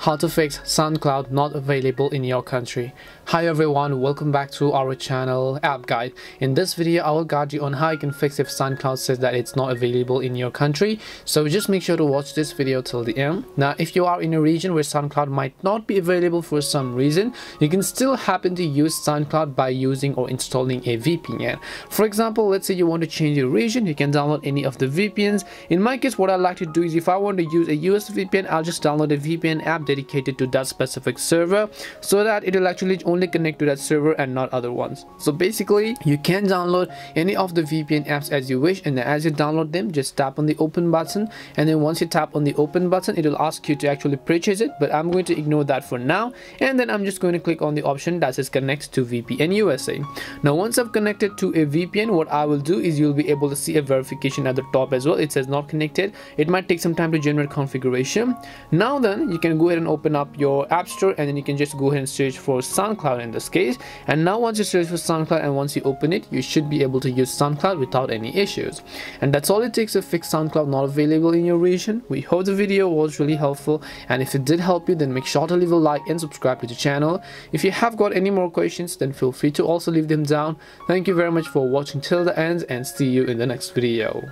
how to fix SoundCloud not available in your country. Hi everyone, welcome back to our channel App Guide. In this video, I will guide you on how you can fix if SoundCloud says that it's not available in your country. So just make sure to watch this video till the end. Now, if you are in a region where SoundCloud might not be available for some reason, you can still happen to use SoundCloud by using or installing a VPN. For example, let's say you want to change your region, you can download any of the VPNs. In my case, what I like to do is if I want to use a US VPN, I'll just download a VPN app dedicated to that specific server so that it will actually only connect to that server and not other ones. So basically you can download any of the VPN apps as you wish and as you download them just tap on the open button and then once you tap on the open button it will ask you to actually purchase it but I'm going to ignore that for now and then I'm just going to click on the option that says connect to VPN USA now once I've connected to a VPN what I will do is you'll be able to see a verification at the top as well. It says not connected. It might take some time to generate configuration. Now then you can go ahead and open up your app store and then you can just go ahead and search for SoundCloud in this case. And now once you search for SoundCloud and once you open it you should be able to use SoundCloud without any issues. And that's all it takes to fix SoundCloud not available in your region. We hope the video was really helpful. And if it did help you then make sure to leave a like and subscribe to the channel. If you have got any more questions then feel free to also leave them down. Thank you very much for watching till the end and see you in the next video